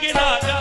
कि राजा